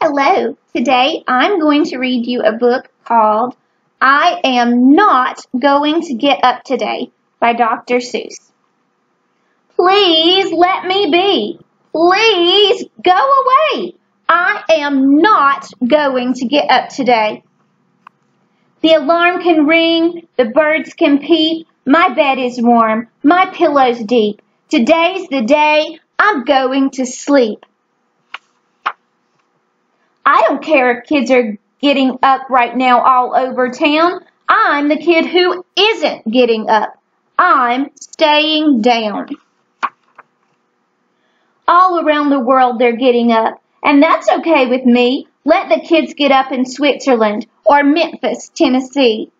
Hello. Today I'm going to read you a book called I Am Not Going to Get Up Today by Dr. Seuss. Please let me be. Please go away. I am not going to get up today. The alarm can ring, the birds can peep, my bed is warm, my pillow's deep. Today's the day I'm going to sleep. Don't care if kids are getting up right now all over town. I'm the kid who isn't getting up. I'm staying down. All around the world they're getting up, and that's okay with me. Let the kids get up in Switzerland or Memphis, Tennessee.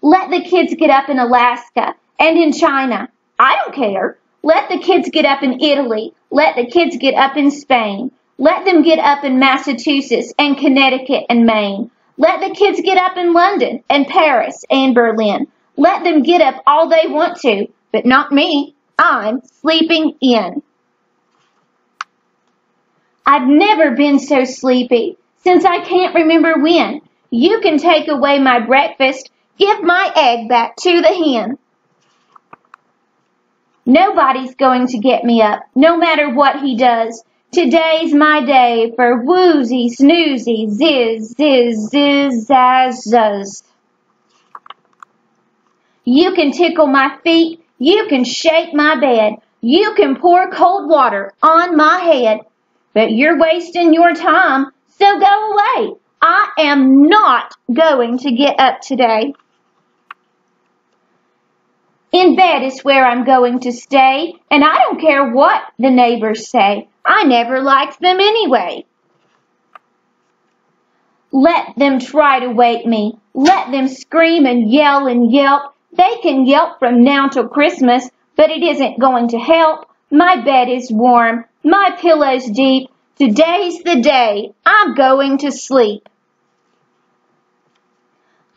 Let the kids get up in Alaska and in China. I don't care. Let the kids get up in Italy. Let the kids get up in Spain. Let them get up in Massachusetts and Connecticut and Maine. Let the kids get up in London and Paris and Berlin. Let them get up all they want to, but not me. I'm sleeping in. I've never been so sleepy since I can't remember when. You can take away my breakfast, give my egg back to the hen. Nobody's going to get me up, no matter what he does. Today's my day for woozy, snoozy, ziz, ziz, ziz, zaz, zuz. You can tickle my feet, you can shake my bed, you can pour cold water on my head, but you're wasting your time, so go away. I am not going to get up today. In bed is where I'm going to stay, and I don't care what the neighbors say. I never liked them anyway. Let them try to wake me. Let them scream and yell and yelp. They can yelp from now till Christmas, but it isn't going to help. My bed is warm. My pillow's deep. Today's the day. I'm going to sleep.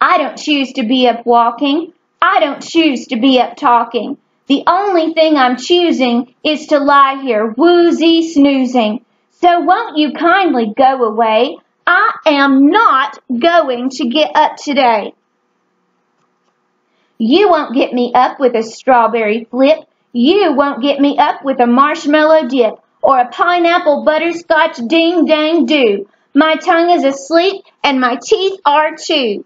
I don't choose to be up walking. I don't choose to be up talking. The only thing I'm choosing is to lie here woozy snoozing. So won't you kindly go away? I am not going to get up today. You won't get me up with a strawberry flip. You won't get me up with a marshmallow dip or a pineapple butterscotch ding dang do. My tongue is asleep and my teeth are too.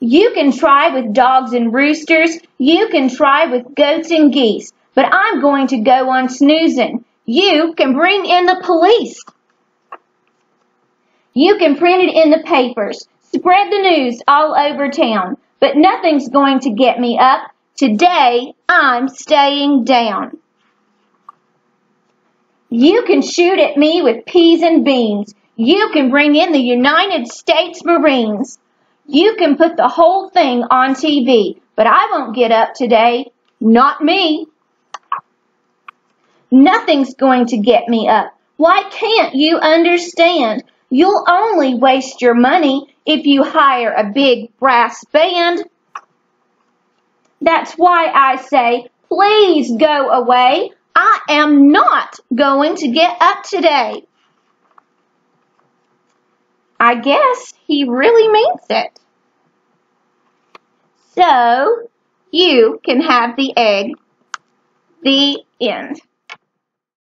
You can try with dogs and roosters. You can try with goats and geese. But I'm going to go on snoozing. You can bring in the police. You can print it in the papers. Spread the news all over town. But nothing's going to get me up. Today, I'm staying down. You can shoot at me with peas and beans. You can bring in the United States Marines. You can put the whole thing on TV, but I won't get up today. Not me. Nothing's going to get me up. Why can't you understand? You'll only waste your money if you hire a big brass band. That's why I say, please go away. I am not going to get up today. I guess he really means it. So, you can have the egg. The end.